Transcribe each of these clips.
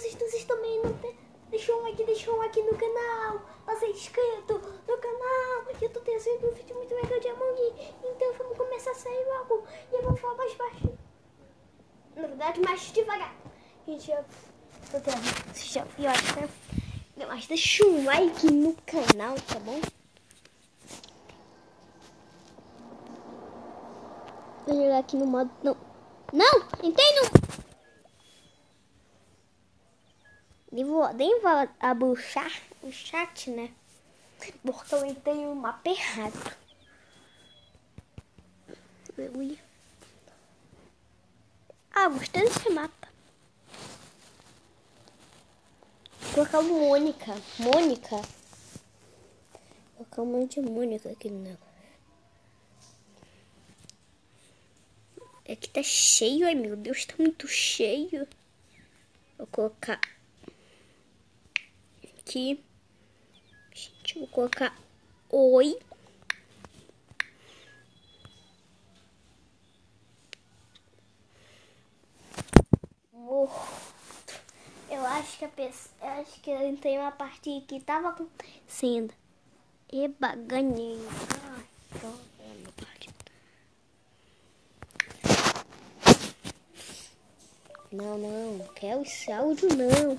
vocês, vocês também não tem. Deixa um like, deixa um like no canal. Pra ser inscrito no canal. Eu tô trazendo um vídeo muito legal de Among. Então vamos começar a sair logo. E eu vou falar mais baixo. Na verdade, mais devagar. Gente, eu tô tendo. Já viram, né? Mas deixa um like no canal, tá bom? Vou jogar aqui no modo. Não! Não! Entendo! Nem vou, nem vou abuchar o chat, né? Porque eu entrei no mapa errado. Eu Ah, gostei desse mapa. Vou colocar o Mônica. Mônica. Vou colocar um monte de Mônica aqui no negócio. É que tá cheio, ai meu Deus, tá muito cheio. Vou colocar aqui. Gente, vou colocar oi. Eu acho que a pessoa, eu acho que eu entrei uma parte que tava acontecendo. Eba, ganhei. Ai, Não, não, quero esse áudio não.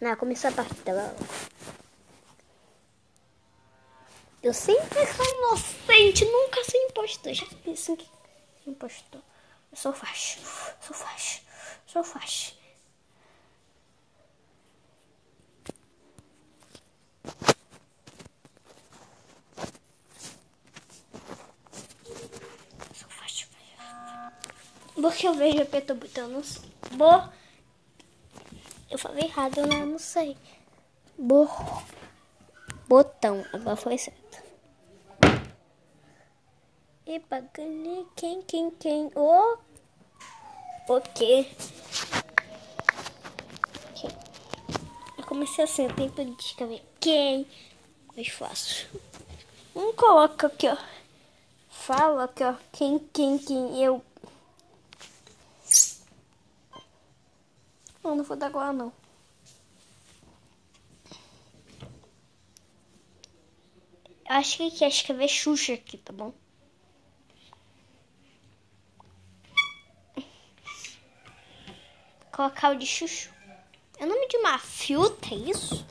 Não, começou a partida. Eu sempre sou inocente, nunca sou impostor. Já pensei que impostor. Eu sou facho, sou facho, sou facho. Porque eu vejo o botão, não sei. Eu falei errado, né? Não sei. Bo... Botão. Agora foi certo. Epa, ganhei. Quem, quem, quem? O... O quê? Eu comecei assim, eu tenho que escrever quem. Mais fácil. Vamos colocar aqui, ó. Fala aqui, ó. Quem, quem, quem. Eu... Não, não vou dar agora não. Acho que quer escrever Xuxa aqui, tá bom? Colocar o de Chuchu. É nome de uma filta, é isso?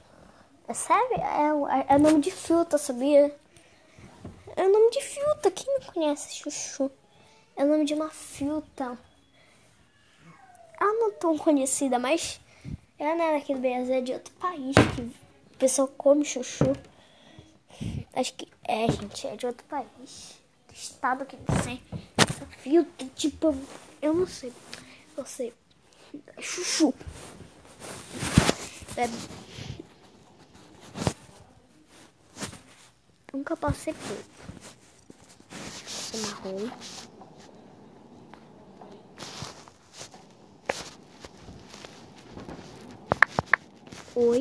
É sério? É, é, o nome de filta, sabia? É nome de filta. Quem não conhece Chuchu? É nome de uma filta. Ela não é tão conhecida, mas ela não é daqui do é de outro país que o pessoal come chuchu. Acho que é, gente, é de outro país. Do estado que não sei. Essa filtra, tipo, eu não sei. Eu sei. É chuchu. É... Nunca passei por. Marrom. Oi.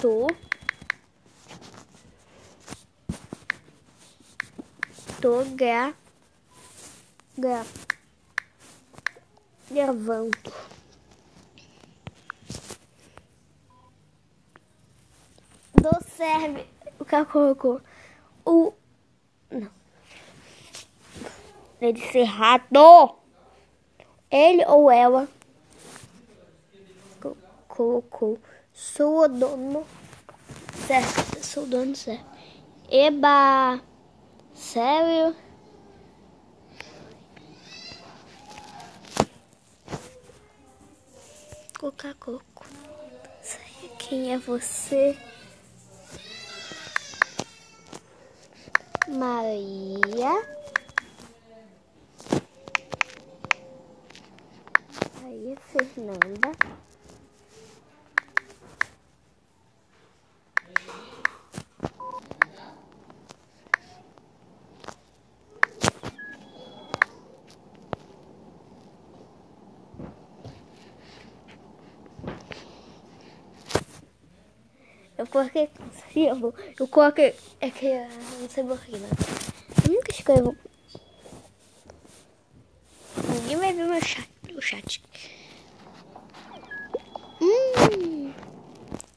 Tô. Tô gra... Gra... Gravando. Do serve. O cara colocou o... Não. Ele errado. Ele ou ela colocou. Sou o dono. Certo, sou o dono certo. Eba! Sério? Coca Coco. Sei quem é você. Maria. Aí, Fernanda. Eu coloquei símbolo. Eu coloquei. É que não sei porquê, né? Eu nunca escrevo. meu chat. Meu chat. Hum.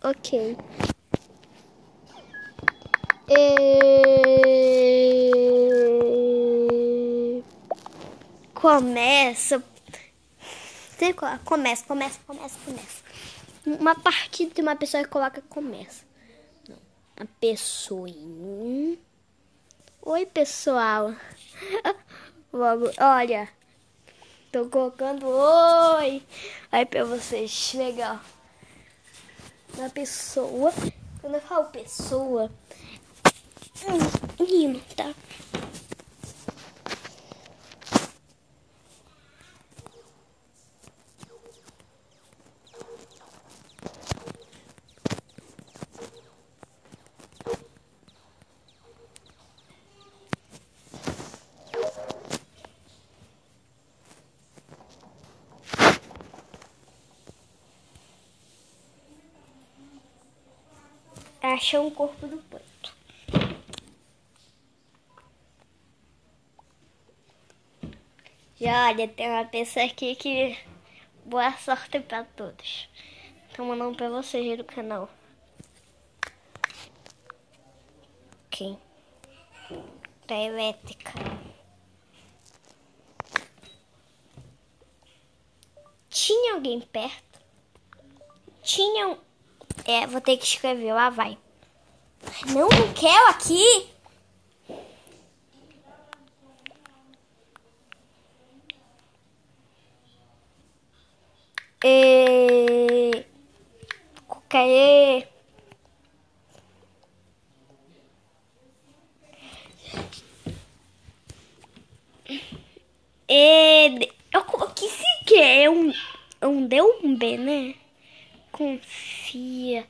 Ok. E... Começa. Começa, começa, começa, começa. Uma partida de uma pessoa que coloca começa. A pessoinha. Oi, pessoal. Vamos, olha. Tô colocando oi aí pra vocês. Legal. Uma pessoa. Quando eu falo pessoa, menino, tá? Achou um corpo do peito. Já olha, tem uma pessoa aqui que boa sorte para todos. Tô mandando para vocês aí do canal. Ok. Da elétrica. Tinha alguém perto? Tinha um... É, vou ter que escrever, lá vai. Não, não quero aqui. E... Qualquer... E... O que se quer? É um, é um deu um B, né? Confia,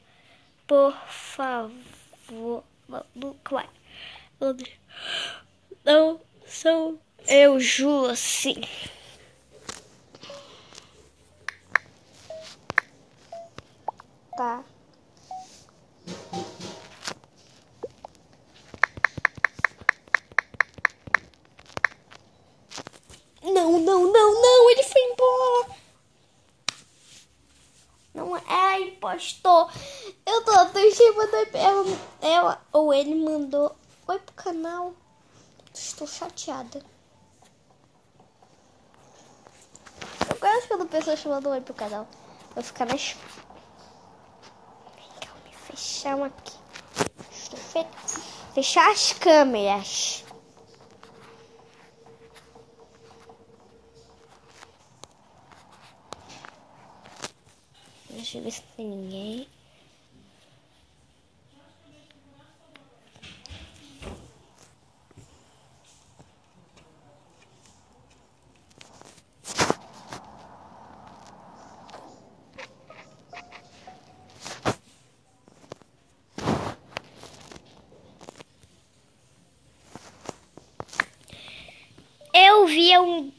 por favor. Claro. Não sou eu, Ju, assim. Tá. Não, não, não, não, ele foi embora. Não impostor. Eu tô triste, mandei ela, ela ou ele mandou oi pro canal. Estou chateada. Eu gosto quando pessoas mandam oi pro canal. Vou ficar mais. Calma, fechar um aqui. Estou fe... Fechar as câmeras. Deixa eu ver se tem ninguém. Eu vi um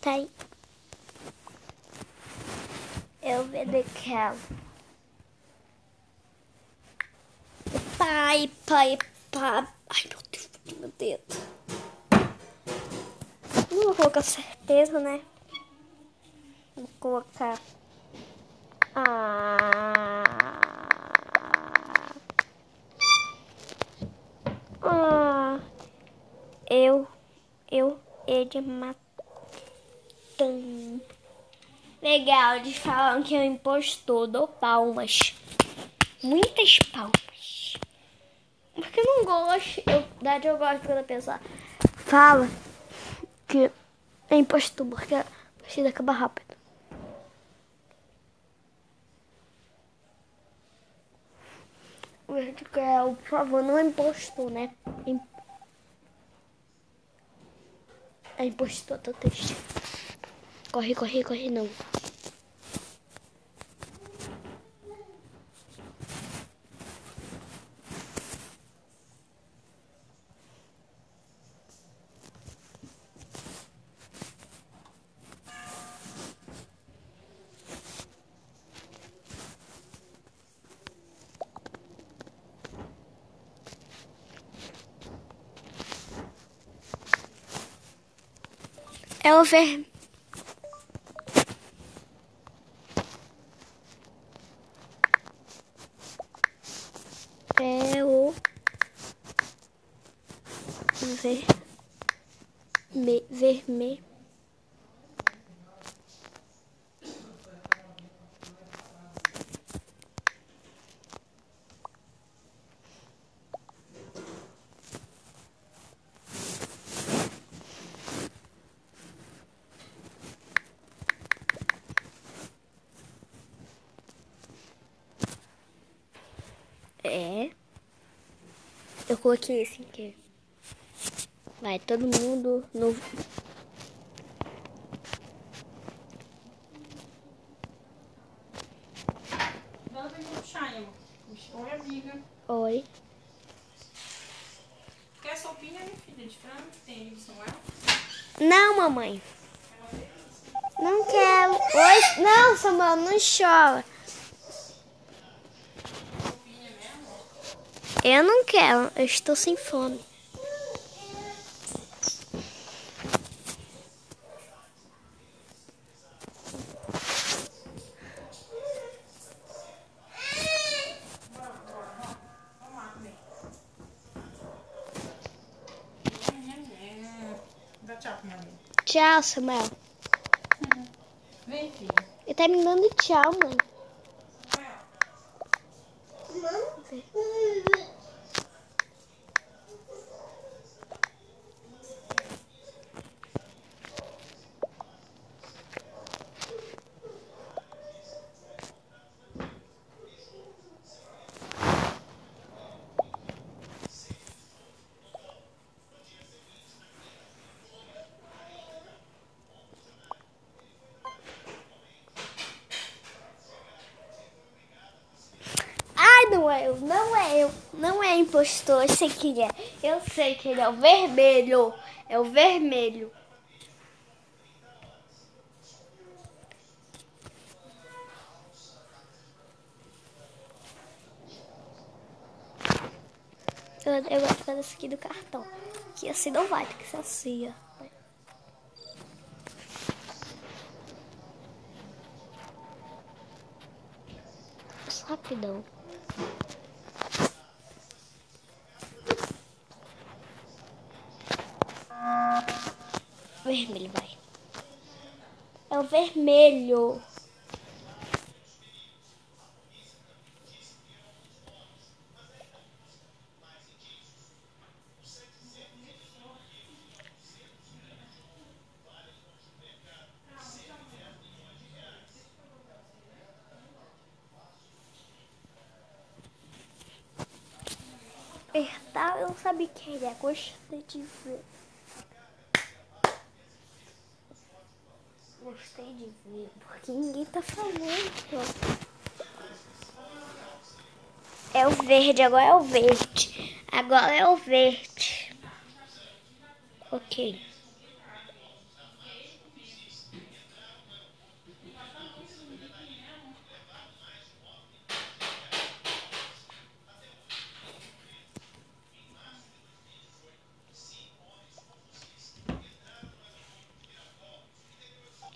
Tá aí. Eu vi daquela. Pai, pai, pai. Ai, meu Deus, meu dedo. Não vou colocar certeza, né? Vou colocar. Ah. Ah. Eu, eu, ele matou. Legal, eles falam que é um impostor. Dou palmas. Muitas palmas. Porque eu não gosto. Eu, na verdade, eu gosto quando a pessoa fala que é impostor, porque a partida acaba rápido. Por favor, não é impostor, né? É impostor, tô triste. Corre, corre, corre, não. É o vermelho. Ver... Me... É. Eu coloquei assim que vai todo mundo no. Oi, amiga. Oi. Quer sopinha, minha filha? De frango? Tem isso, não é? Não, mamãe. Não quero. Oi. Não, Samuel, não chora. Sopinha mesmo? Eu não quero. Eu estou sem fome. Vamos lá comer. Nham, nham, nham. Dá tchau pro meu amigo. Tchau, Samuel. Vem, filha. Ele tá me dando tchau, mãe. Vai, ó. Ai, não é eu, não é eu, não é impostor, eu sei quem é. Eu sei que ele é o vermelho, é o vermelho. Eu, eu gosto dessa aqui do cartão. Que assim não vai, tem que ser assim, ó. Rapidão. Vermelho, vai. É o vermelho. Apertar, eu não sabia quem ele é. Gostei de ver. Gostei de ver, porque ninguém tá falando. É o verde, agora é o verde. Agora é o verde. Ok.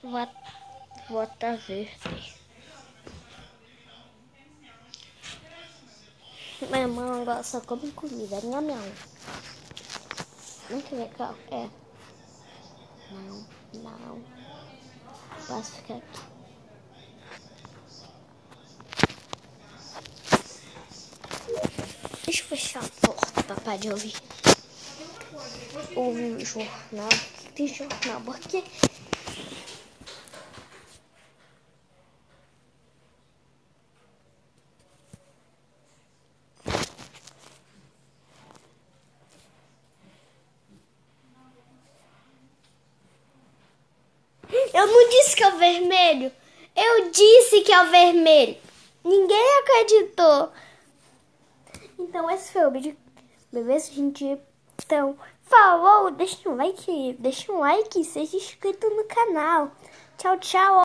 Vou Bota verde. Minha mãe agora só come comida. Minha mãe. Não quer ver qual é. Não, não. Posso ficar aqui. Deixa eu fechar a porta, papai, de ouvir. Ouvir o jornal. Tem jornal porque Eu não disse que é o vermelho. Eu disse que é o vermelho. Ninguém acreditou. Então esse foi o vídeo. Beleza, gente? Então, falou. Deixa um like. Deixa um like. Seja inscrito no canal. Tchau, tchau.